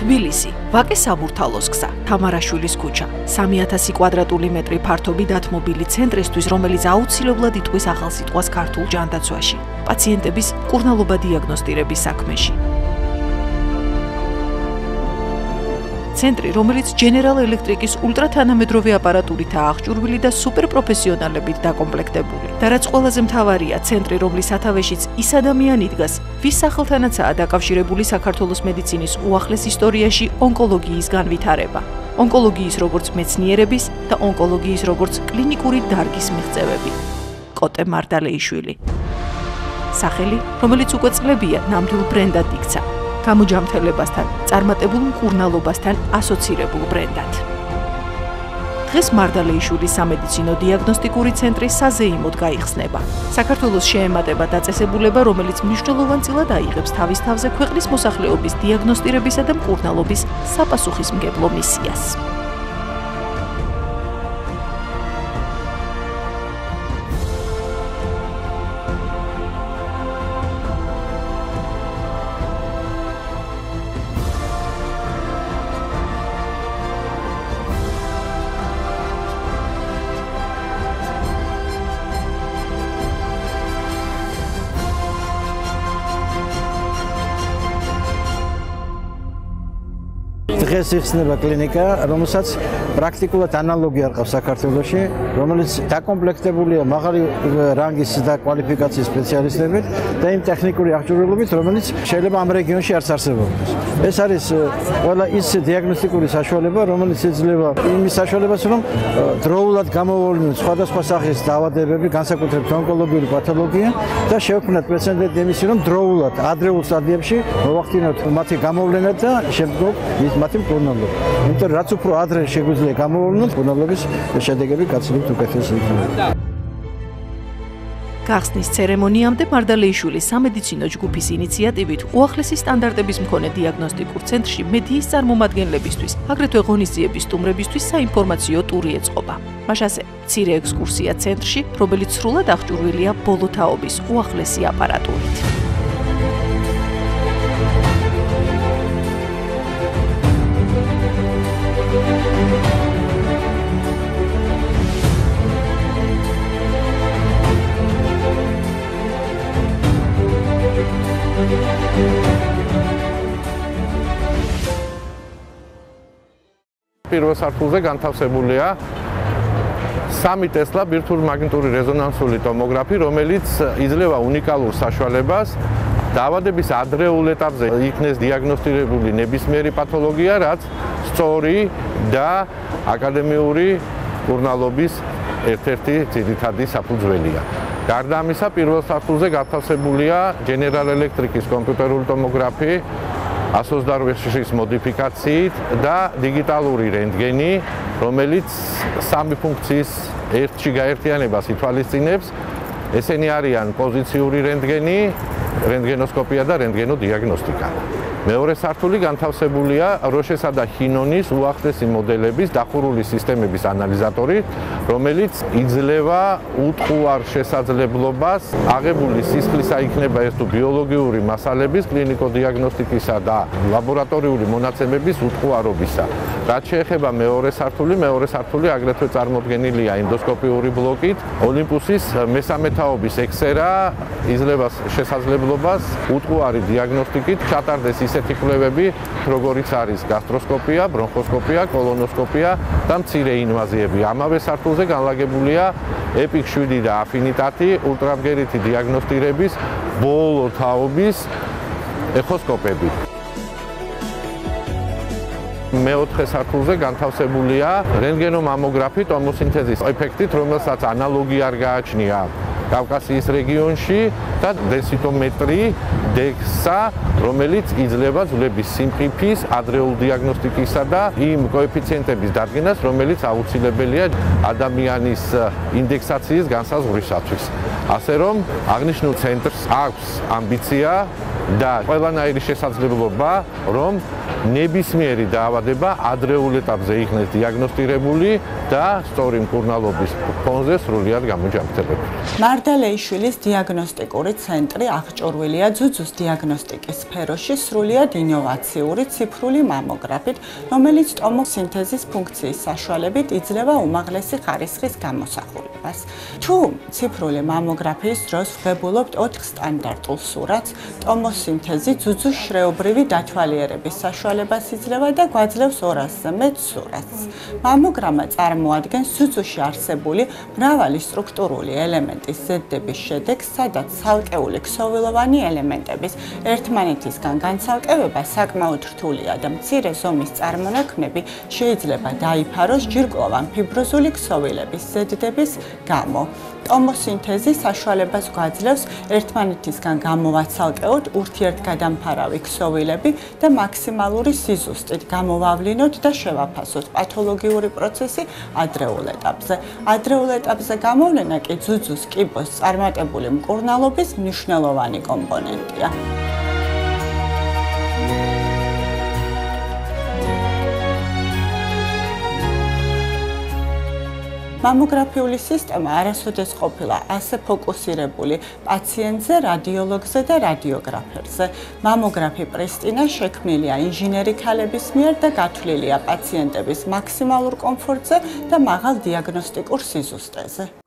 თბილისი, ვაკე საბურთალოს გზა, თამარაშვილის ქუჩა, 3000 კვადრატული მეტრი ფართობი დათმობილი ცენტრისთვის, რომელიც აუცილებლად იტყვის ახალ სიტყვას ქართულ ჯანდაცვაში, პაციენტების კურნალობა დიაგნოსტირების საქმეში. ცენტრი, რომელიც General Electric-ის ულტრათანამედროვე აპარატურითაა აღჭურვილი და სუპერპროფესიონალებით დაკომპლექტებული. და რაც ყველაზე მთავარია, ცენტრი, რომლის სათავეშიც ის ადამიანი დგას, ვის სახელთანაცაა დაკავშირებული საქართველოს მედიცინის უახლეს ისტორიაში ონკოლოგიის განვითარება. ონკოლოგიის როგორც მეცნიერების და ონკოლოგიის როგორც კლინიკური დარგის მიღწევები. კოტე მარდალეიშვილი. სახელი, რომელიც უკვე წლებია ნამდვილ ბრენდად იქცა. გამოჯამთრებასთან, წარმატებულ მკურნალობასთან ასოცირებულ ბრენდად. დღეს მარდალეიშვილის სამედიცინო დიაგნოსტიკური ცენტრი საზეიმოდ გაიხსნება. საქართველოს შეემატება დაწესებულება, რომელიც მნიშვნელოვანწილად აიღებს თავის თავზე ქვეყნის მოსახლეობის დიაგნოსტირებისა და მკურნალობის საპასუხისმგებლო მისიას. დღეს იხსნება კლინიკა, რომელსაც პრაქტიკულად ანალოგი არ ყავს საქართველოში, რომელიც დაკომპლექტებულია მაღალი რანგის და კვალიფიკაციის სპეციალისტებით და იმ ტექნიკური აღჭურვილობით, რომელიც შეიძლება ამ რეგიონში არ არსებობდეს. ეს არის ყველა ის დიაგნოსტიკური საშუალება, რომელიც იძლევა იმის საშუალებას, რომ დროულად გამოვლინდეს სხვადასხვა სახის დაავადებები, განსაკუთრებით ონკოლოგიური პათოლოგია და შევქმნათ პრეცედენტი იმისი, რომ დროულად ადრეულ სტადიებში მოვახდინოთ მათი გამოვლენა და შემდგომ მათი მკურნალობა. იმიტომ რაც უფრო ადრე შეგვიძლია გამოვლინოთ მკურნალობის შედეგები გაცილებით უკეთესი იქნება. გახსნის ცერემონიამდე მარდალეიშვილის სამედიცინო ჯგუფის ინიციატივით უახლესი სტანდარტების მქონე დიაგნოსტიკურ ცენტრში მედიის წარმომადგენლებისთვის, აგრეთვე ღონისძიების სტუმრებისთვის საინფორმაციო ტური ეწყობა. მაშასე, ცირე ექსკურსია ცენტრში, რომელიც სრულად აღჭურვილია ბოლოთაობის უახლესი აპარატურით. პირველ სართულზე განთავსებულია სამი ტესლა ბირთვული მაგნიტური რეზონანსული ტომოგრაფი, რომელიც იძლევა უნიკალურ საშუალებას დაავადების ადრეულ ეტაპზე იქნეს დიაგნოსტირებული ნებისმიერი პათოლოგია, რაც სწორი და აკადემიური კურნალობის ერთ-ერთი ძირითადი საფუძველია. გარდა ამისა, პირველ სართულზე განთავსებულია General Electric-ის კომპიუტერული ტომოგრაფი, 128-ის მოდიფიკაციით და დიგიტალური რენტგენი, რომელიც სამი ფუნქციის ერთში გაერთიანებას ითვალისწინებს. ესენი არიან პოზიციური რენტგენი, რენტგენოსკოპია და რენტგენოდიაგნოსტიკა. მეორე სართული განთავსებულია როშესა და ჰინონის უახლესი მოდელების დახურული სისტემების ანალიზატორი, რომელიც იძლევა უთყუარ შესაძლებლობას აღებული სისხლის აიქნება ეს თუ ბიოლოგიური მასალების კლინიკო-დიაგნოსტიკისა და ლაბორატორიული მონაცემების უთყუარობისა. რაც შეეხება მეორე სართული, მეორე სართული აგრეთვე წარმოდგენილია ენდოსკოპიური ბლოკით. ოლიმპუსის მესამე თაობის ექსერა იძლევა შესაძლებლობას უთყუარი დიაგნოსტიკით ჩატარდეს ისეთი კვლევები, როგორიც არის გასტროსკოპია, ბრონხოსკოპია, კოლონოსკოპია და მცირე ინვაზიები. ამავე სართულზე განლაგებულია EPIC 7 და Affinitati ультраамგერითი დიაგნოსტირების ბოლო თაობის ეხოსკოპები. მეოთხე სართულზე განთავსებულია რენტგენომამოგრაფი ტომოსინთეზის ეფექტით, რომელსაც ანალოგი არ გააჩნია კავკასიის რეგიონში და დენსიტომეტრი დექსა, რომელიც იძლევა ძვლების სიმყიფის ადრეულ დიაგნოსტიკისა და იმ კოეფიციენტების დადგენას, რომელიც აუცილებელია ადამიანის ინდექსაციის განსაზღვრისათვის. ასე რომ, აღნიშნულ ცენტრს აქვს ამბიცია და ყველანაირი შესაძლებლობა, რომ ნებისმიერი დაავადება ადრეულ ეტაპზე იქნეს დიაგნოსტირებული და სწორი მკურნალობის ფონზე სრულად გამოჯანმრთელებული. მარდალეიშვილის დიაგნოსტიკური ცენტრი აღჭურვილია ძუძუს დიაგნოსტიკის სფეროში სრულიად ინოვაციური ციფრული მამოგრაფით, რომელიც ტომოსინთეზის ფუნქციის საშუალებით იძლევა უმაღლესი ხარისხის გამოსახულებას. თუ ციფრული მამოგრაფიის დროს ვღებულობთ 4 სტანდარტულ სურათს, ტომოსინთეზი ძუძუს შრეობრივი დათვალიერების საშუალებას იძლევა და გვაძლევს 200-ზე მეტ სურათს. მამოგრამა წარმოადგენს ძუძუში არსებული მრავალი სტრუქტურული ელემენტის ზედდების შედეგს, სადაც ცალკეული ქსოვილოვანი ელემენტების ერთმანეთისგან განცალკევება საკმაოდ რთულია და მცირე ზომის წარმონაქმნები შეიძლება დაიფაროს ჯირკვლოვან ფიბროზული ქსოვილების ზედდების გამო. ტომოსინთეზი საშუალებას გვაძლევს ერთმანეთისგან გამოვაცალკეოთ ურთიერთგადამფარავი ქსოვილები და მაქსიმალური სიზუსტით გამოვავლინოთ და შევაფასოთ პათოლოგიური პროცესი ადრეულ ეტაპზე. ადრეულ ეტაპზე გამოვლენა კი ძუძუს კიბოს წარმატებული მკურნალობის მნიშვნელოვანი კომპონენტია. მამოგრაფიული სისტემა არასოდეს ყოფილა ასე ფოკუსირებული პაციენტზე, რადიოლოგზე და რადიოგრაფერზე. მამოგრაფი პრესტინა შექმნილია ინჟინერი ქალების მიერ და გათვლილია პაციენტების მაქსიმალურ კომფორტზე და მაღალ დიაგნოსტიკურ სიზუსტეზე.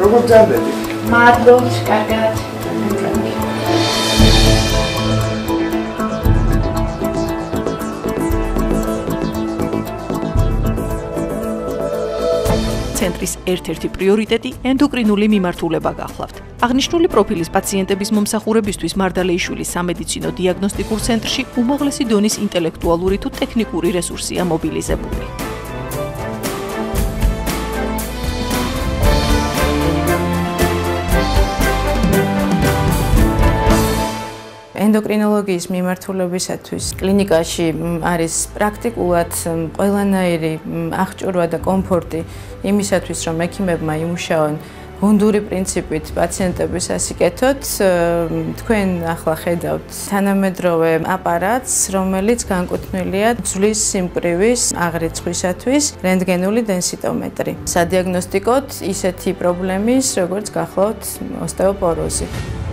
როგორ წამდები? მადლობს, კარგად. ცენტრის ერთ-ერთი პრიორიტეტი ენდოკრინული მიმართულება გახლავთ. აღნიშნული პროფილის პაციენტების მომსახურებისთვის მარდალეიშვილის სამედიცინო დიაგნოსტიკურ ცენტრში უმაღლესი დონის ინტელექტუალური თუ ტექნიკური რესურსია მობილიზებული. ენდოკრინოლოგიის მიმართულებისათვის კლინიკაში არის პრაქტიკულად ყველანაირი აღჭურვა და კომფორტი იმისათვის, რომ ექიმებმა იმუშაონ გუნდური პრინციპით პაციენტების ასიკეთოთ, თქვენ ახლა ხედავთ თანამედროვე აპარატს, რომელიც განკუთვნილია ძვლის სიმკვრივის აღრიცხვისათვის რენტგენული დენსიტომეტრი. სადიაგნოსტიკოთ ისეთი პრობლემის, როგორც გახლავთ ოსტეოპოროზი.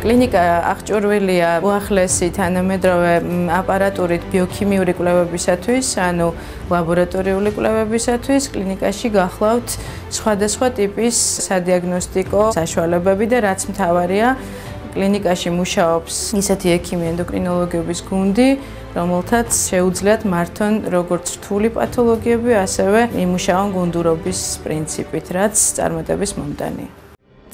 კლინიკა აღჭურვილია უახლესი თანამედროვე აპარატურით ბიოქიმიური კვლევებისათვის, ანუ ლაბორატორიული კვლევებისათვის. კლინიკაში გახლავთ სხვადასხვა ტიპის სადიაგნოსტიკო საშუალებები და რაც მთავარია, კლინიკაში მუშაობს ისეთი ექიმი ენდოკრინოლოგების გუნდი, რომელთაც შეუძლიათ მართონ როგორც რთული პათოლოგიები, ასევე იმუშაონ გუნდურობის პრინციპით, რაც წარმატების მომდანია.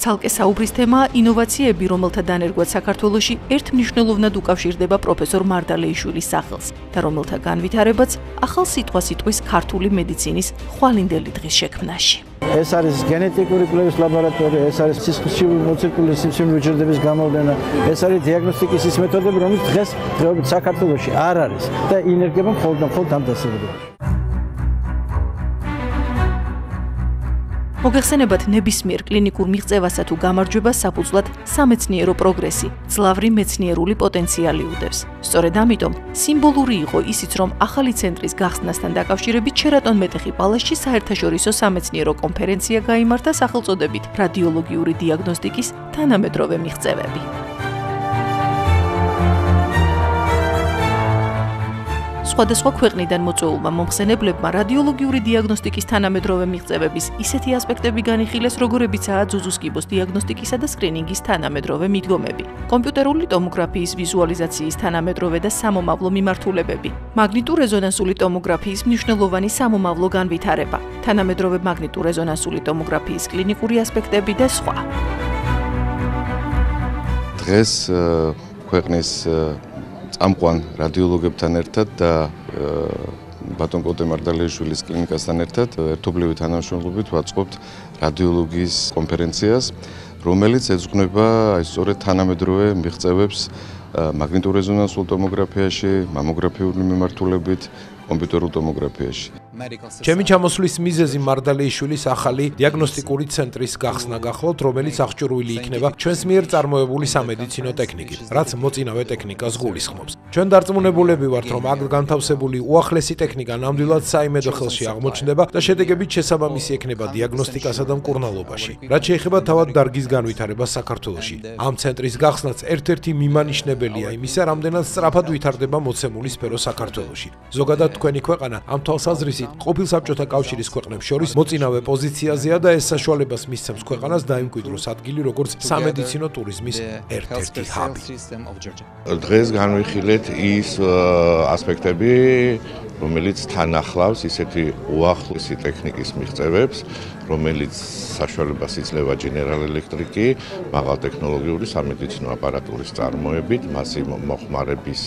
ცალკე საუბრის თემაა ინოვაციები, რომელთა დანერგვაც საქართველოში ერთ მნიშვნელოვნად უკავშირდება პროფესორ მარდალეიშვილის სახელს და რომელთა განვითარებაც ახალ სიტყვასიტყვის ქართული მედიცინის ხვალინდელი დღის შექმნაში. ეს არის გენეტიკური კვლევის ლაბორატორია, ეს არის სისხლშივი მოცირკული სიმსივნე უჯრედების გამოვლენა, ეს არის დიაგნოსტიკის ის მეთოდები, რომელიც დღეს საქართველოში არ არის და ინერგება მხოლოდ და მხოლოდ ამ დასაწყისში. მოგეხსენებათ ნებისმიერ კლინიკურ მიღწევასა თუ გამარჯვებას საფუძვლად სამეცნიერო პროგრესი, ძლავრი მეცნიერული პოტენციალი უდევს. სწორედ ამიტომ სიმბოლური იყო ისიც, რომ ახალი ცენტრის გახსნასთან დაკავშირებით შერატონ მეტეხი პალასში საერთაშორისო სამეცნიერო კონფერენცია გაიმართა სახელწოდებით რადიოლოგიური დიაგნოსტიკის თანამედროვე მიღწევები. სხვადასხვა ქვეყნიდან მოწვეულმა მომხსენებლებმა რადიოლოგიური დიაგნოსტიკის თანამედროვე მიღწევების ისეთი ასპექტები განიხილეს, როგორებიცაა ძუძუსკიბოს დიაგნოსტიკისა და სკრინინგის თანამედროვე მიდგომები, კომპიუტერული ტომოგრაფიის ვიზუალიზაციის თანამედროვე და სამომავლო მიმართულებები, მაგნიტურ-რეზონანსული ტომოგრაფიის მნიშვნელოვანი სამომავლო განვითარება, თანამედროვე მაგნიტურ-რეზონანსული ტომოგრაფიის კლინიკური ასპექტები და სხვა. დღეს ქვეყნის წამყვან რადიოლოგებთან ერთად და ბატონ კოტე მარდალეიშვილის კლინიკასთან ერთად ერთობლივი თანამშრომლობით ვაწყობთ რადიოლოგიის კონფერენციას, რომელიც ეძღვნება აი სწორედ თანამედროვე მიღწევებს მაგნიტორეზონანსულ ტომოგრაფიაში, მამოგრაფიული მიმართულებით, კომპიუტერულ ტომოგრაფიაში. ჩემი ჩამოსვლის მიზეზი მარდალეიშვილის ახალი დიაგნოსტიკური ცენტრის გახსნა გახლავთ, რომელიც აღჭურვილი იქნება ჩვენს მიერ წარმოებული სამედიცინო ტექნიკით, რაც მოწინავე ტექნიკას გულისხმობს. ჩვენ დარწმუნებულები ვართ, რომ აქ განთავსებული უახლესი ტექნიკა ნამდვილად საიმედო ხელში აღმოჩნდება და შედეგებით შესაბამისი ექნება დიაგნოსტიკასა და მკურნალობაში. რაც შეეხება თავად დარგის განვითარებას საქართველოში, ამ ცენტრის გახსნაც ერთ-ერთი მიმანიშნებელია იმისა, რამდენად სწრაფად ვითარდება მოცემული სფერო საქართველოში. ზოგადად თქვენი ქვეყანა ამ თვალსაზრისით ყოფილ საბჭოთა კავშირის ქვეყნებს შორის მოწინავე პოზიციაზეა და ეს საშუალებას მისცემს ქვეყანას დაიმკვიდროს ადგილი როგორც სამედიცინო ტურიზმის ერთ-ერთი ჰაბი. დღეს განვიხილეთ ის ასპექტები, რომელიც თან ახლავს ისეთი უახლესი ტექნიკის მიღწევებს, რომელიც საშუალებას იძლევა General Electric-ი მაღალტექნოლოგიური სამედიცინო აპარატურის წარმოებით, მასი მოხმარების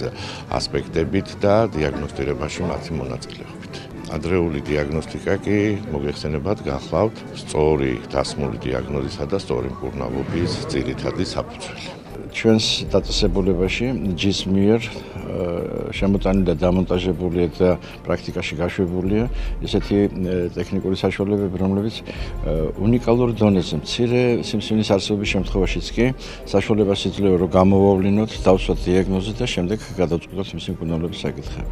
ასპექტებით და დიაგნოსტირებაში მათი მონაწილეობით. ადრეული დიაგნოსტიკა კი მოიხსენებათ გახლავთ სწორი დასმული დიაგნოზისა და სწორი მკურნალობის ძირითადი საფუძველი. ჩვენს დაწესებულებაში ჯის მიერ შემოტანილი და დამონტაჟებული და პრაქტიკაში გაშვებულია ესეთი ტექნიკური საშუალებები, რომლებიც უნიკალურ დონეზე მცირე სიმსივნის არსებობის შემთხვევაშიც კი საშუალებას იძლევა რომ გამოვავლინოთ, დავსვათ დიაგნოზი და შემდეგ გადავწყვიტოთ სიმსივნის კუნალობის საკითხები.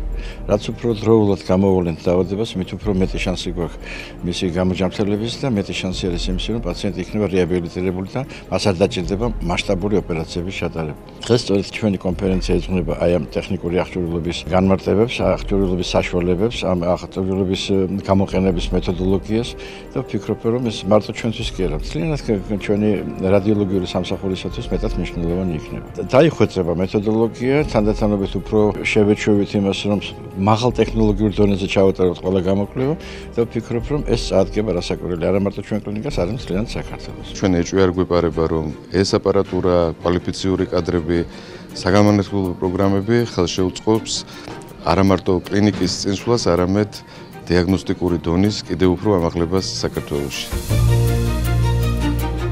რაც უფრო დროულად გამოვავლინოთ დაავადებას, მით უფრო მეტი შანსი გვაქვს მისი გამოჯამრთელების და მეტი შანსი არის იმისა, რომ პაციენტი იქნება რეაბილიტირებული და მას არ დაჭირდება მასშტაბური ოპერაციების ჩატარება. დღეს სწორედ ჩვენი კონფერენცია ეძღვნება აი ამ ტექ ტექნიკური აღჭურვილობის განმარტებებს, აღჭურვილობის საშუალებებს, ამ აღჭურვილობის გამოყენების მეთოდოლოგიას და ვფიქრობ, რომ ეს მარტო ჩვენთვის კი არა, ძალიანაც ჩვენი რადიოლოგიური სამსახურისათვის მეტად მნიშვნელოვანი იქნება. დაიხვეწება მეთოდოლოგია, თანდათანობით უფრო შევეჩვევით იმას, რომ მაღალ ტექნოლოგიურ დონეზე ჩავატაროთ ყველა გამოკვლევა და ვფიქრობ, რომ ეს წარდგება რასაკვირველი არა მარტო ჩვენ კლინიკას, არამედ ძალიანაც საქართველოს. ჩვენ ეჭვი არ გვეპარება, რომ ეს აპარატურა, კვალიფიციური კადრები საგანმანათლებლო პროგრამები ხელშეუწყობს არა მარტო კლინიკის წინსვლას, არამედ დიაგნოსტიკური დონის კიდევ უფრო ამაღლებას საქართველოში.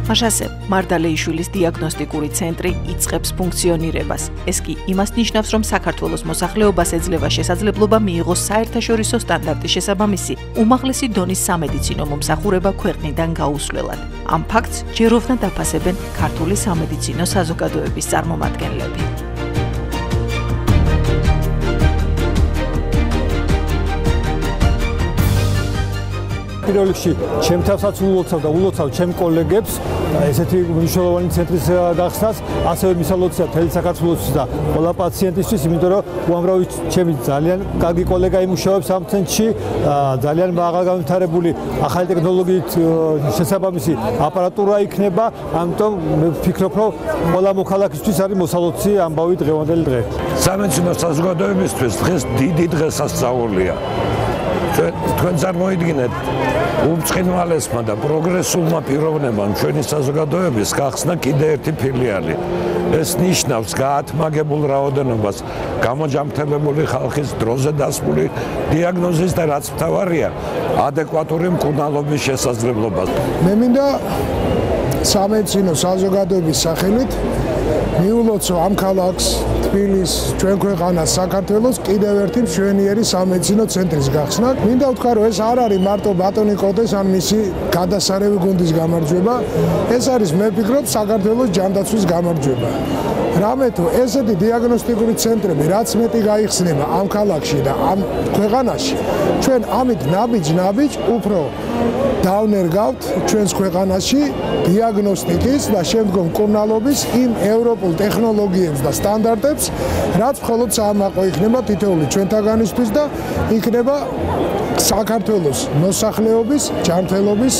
მაშასე მარდალეიშვილის დიაგნოსტიკური ცენტრი იწყებს ფუნქციონირებას. ეს კი იმას ნიშნავს, რომ საქართველოს მოსახლეობას ეძლევა შესაძლებლობა მიიღოს საერთაშორისო სტანდარტის შესაბამისი უმაღლესი დონის სამედიცინო მომსახურება ქვეყნიდან გაუსვლელად. ამ ფაქტს ჯერովნა დაფასებენ ქართული სამედიცინო საზოგადოების წარმომადგენლები. პირველ რიგში ჩემ თავსაც ულოცავ და ულოცავ ჩემ კოლეგებს ესეთი მნიშვნელოვანი ცენტრის გახსნას, ასევე მისალოცია თელი საქართველოს და ყველა პაციენტისთვის, იმიტომ რომ უამრავი ჩემი ძალიან კარგი კოლეგა იმუშავებს ამ ცენტრში, ძალიან მაღალ განვითარებული ახალი ტექნოლოგიით შესაბამისი აპარატურა იქნება, ამიტომ მე ვფიქრობ, რომ ყველა მოქალაქისთვის არის მოსალოცი ამბავი დღევანდელი დღე. სამედიცინო საზოგადოებისთვის დღეს დიდი დღესასწაულია. თქვენ წარმოიდგინეთ უმწყინვალესმა და პროგრესულმა პიროვნებამ ჩვენი საზოგადოების გახსნა კიდე ერთი ფილიალი. ეს ნიშნავს გაათმაგებულ რაოდენობას გამოჯამრთელებული ხალხის დროზე დასმული დიაგნოზის და რაც მთავარია, ადეკვატური მკურნალობის შესაძლებლობას. მე მინდა სამედიცინო საზოგადოების სახელით მიულოცო ამ ქალაქს თბილის ჩვენ ქვეყანას საქართველოს კიდევ ერთი მშვენიერი სამედიცინო ცენტრის გახსნა. მინდა ვთქვა რომ ეს არ არის მარტო ბატონი კოდეს ან მისი გადასარევი გუნდის გამარჯვება, ეს არის მე ვფიქრობ საქართველოს ჯანდაცვის გამარჯვება. რამე თუ ესეთი დიაგნოსტიკური ცენტრები რაც მეტი გაიხსნება ამ ქალაქში და ამ ქვეყანაში, ჩვენ ამით ნაბიჯ-ნაბიჯ უფრო დავნერგავთ ჩვენს ქვეყანაში დიაგნოსტიკის და შემდგომ კურნალობის იმ ევროპულ ტექნოლოგიებს და სტანდარტებს, რაც მხოლოდ საამაყო იქნება თითოეული ჩვენთაგანისთვის და იქნება საქართველოს მოსახლეობის ჯანმრთელობის.